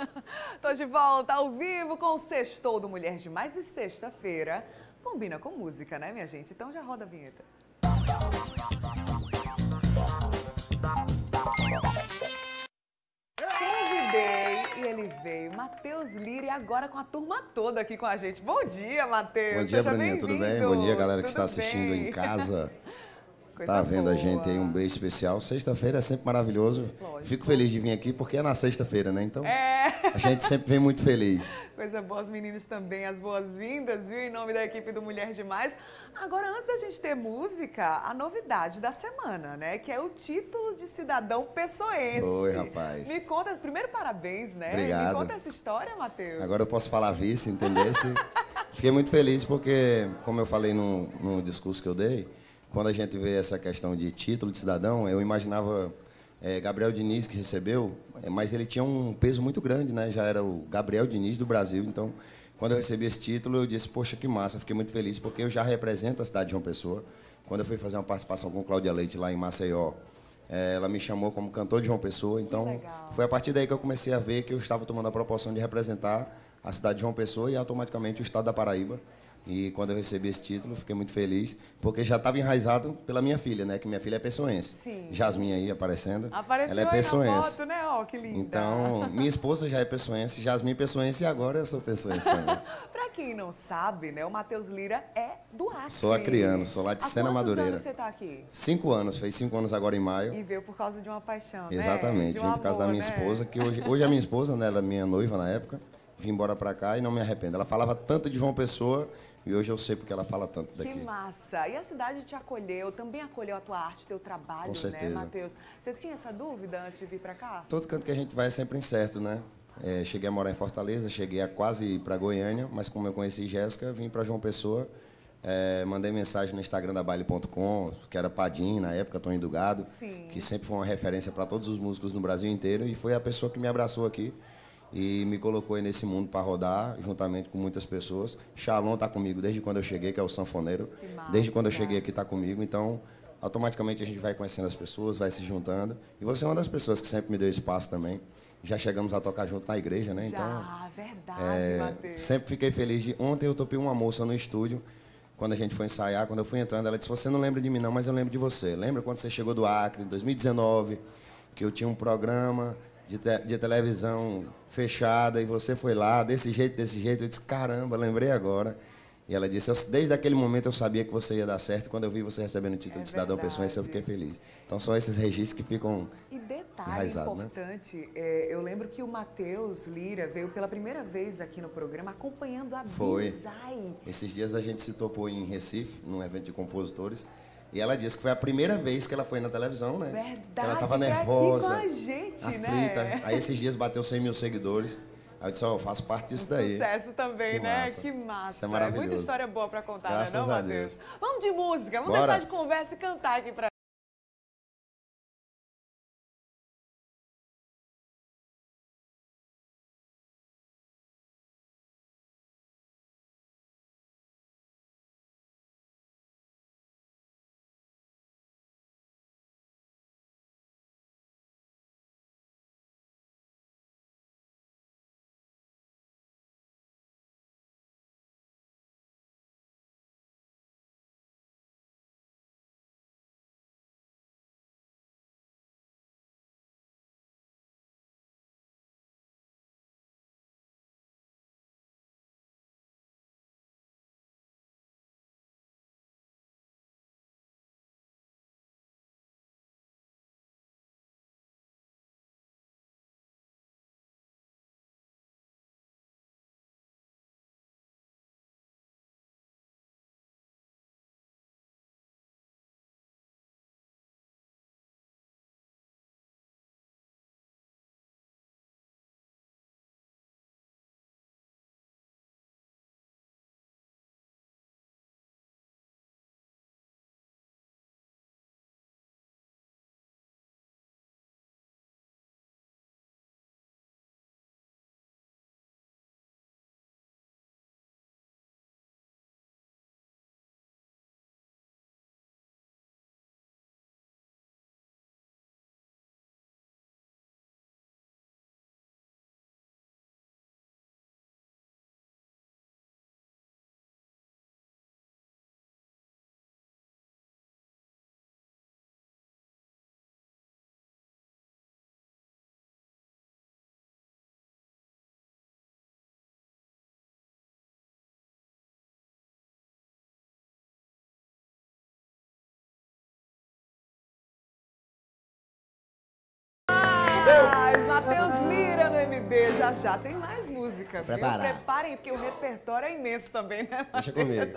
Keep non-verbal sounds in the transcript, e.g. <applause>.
<laughs> Tô de volta ao vivo com o Sextou do Mulher Demais e sexta-feira combina com música, né, minha gente? Então já roda a vinheta. Convidei e ele veio, Matheus Lira, e agora com a turma toda aqui com a gente. Bom dia, Matheus. Bom dia, Bruninha, tudo bem? Bom dia, galera que Tudo está assistindo bem? em casa. <laughs> Coisa Tá vendo a boa. gente aí, um beijo especial. Sexta-feira é sempre maravilhoso. Lógico. Fico feliz de vir aqui porque é na sexta-feira, né? Então, É, a gente sempre vem muito feliz. <laughs> coisa boa, os meninos também, as boas-vindas, viu? Em nome da equipe do Mulher Demais. Agora, antes da gente ter música, a novidade da semana, né? Que é o título de cidadão pessoense. Oi, rapaz. Me conta, primeiro parabéns, né? Me Obrigado. conta essa história, Matheus. Agora eu posso falar vice, entendesse? <laughs> Fiquei muito feliz porque, como eu falei no, no discurso que eu dei, quando a gente vê essa questão de título de cidadão, eu imaginava eh, Gabriel Diniz que recebeu, eh, mas ele tinha um peso muito grande, né? Já era o Gabriel Diniz do Brasil, então quando eu recebi esse título, eu disse, poxa, que massa, fiquei muito feliz porque eu já represento a cidade de João Pessoa. Quando eu fui fazer uma participação com Cláudia Leite lá em Maceió, eh, ela me chamou como cantor de João Pessoa, então foi a partir daí que eu comecei a ver que eu estava tomando a proporção de representar a cidade de João Pessoa e automaticamente o estado da Paraíba. E quando eu recebi esse título, fiquei muito feliz, porque já estava enraizado pela minha filha, né? Que minha filha é pessoense. Sim. Jasmin aí aparecendo. Apareceu ela é pessoense. foto, né? Ó, que linda. Então, minha esposa já é pessoense, Jasmin é pessoense e agora eu sou pessoense também. <laughs> Pra quem não sabe, né? O Matheus Lira é do Acre. Sou acriano, sou lá de Há Sena Madureira. anos você tá aqui? Cinco anos, fez cinco anos agora em maio. E veio por causa de uma paixão, né? Exatamente, vim um por causa da amor, minha né? esposa, que hoje, hoje é minha esposa, né? Ela é minha noiva na época. Vim embora pra cá e não me arrependo. Ela falava tanto de João Pessoa e hoje eu sei porque ela fala tanto Que daqui. massa! E a cidade te acolheu, também acolheu a tua arte, teu trabalho, Com né, certeza. Matheus? Você tinha essa dúvida antes de vir pra cá? Todo canto que a gente vai é sempre incerto, né? É, cheguei a morar em Fortaleza, cheguei a quase ir para Goiânia, mas como eu conheci Jéssica, vim para João Pessoa. É, mandei mensagem no Instagram da Baile.com, que era Padim, na época, Tony do Gado, Sim. que sempre foi uma referência para todos os músicos no Brasil inteiro, e foi a pessoa que me abraçou aqui e me colocou aí nesse mundo para rodar, juntamente com muitas pessoas. Shalom está comigo desde quando eu cheguei, que é o sanfoneiro. Desde quando eu cheguei aqui está comigo, então automaticamente a gente vai conhecendo as pessoas, vai se juntando. E você é uma das pessoas que sempre me deu espaço também. Já chegamos a tocar junto na igreja, né? Então, Já, verdade, é, Matheus. sempre fiquei feliz de. Ontem eu topei uma moça no estúdio, quando a gente foi ensaiar, quando eu fui entrando, ela disse: Você não lembra de mim, não, mas eu lembro de você. Lembra quando você chegou do Acre, em 2019, que eu tinha um programa de, te- de televisão fechada e você foi lá, desse jeito, desse jeito? Eu disse: Caramba, lembrei agora. E ela disse: "Eu- Desde aquele momento eu sabia que você ia dar certo. Quando eu vi você recebendo o título É de cidadão pessoense, eu fiquei feliz. Então são esses registros que ficam. E detalhe né? importante, é, eu lembro que o Matheus Lira veio pela primeira vez aqui no programa acompanhando a Foi. Bizai. Esses dias a gente se topou em Recife, num evento de compositores, e ela disse que foi a primeira vez que ela foi na televisão, né? Verdade, que ela tava foi aqui nervosa, com a gente, aflita. né? Aí esses dias bateu 100 mil seguidores. Aí eu disse, ó, eu faço parte disso daí. Sucesso também, Que né? massa. Que massa. Isso é maravilhoso. muita história boa pra contar, Graças né, não, Matheus? Vamos de música, vamos Bora. deixar de conversa e cantar aqui pra demais! Matheus Lira no MD. Já já tem mais música, viu? Preparar. Preparem, porque o repertório é imenso também, né, Deixa comigo.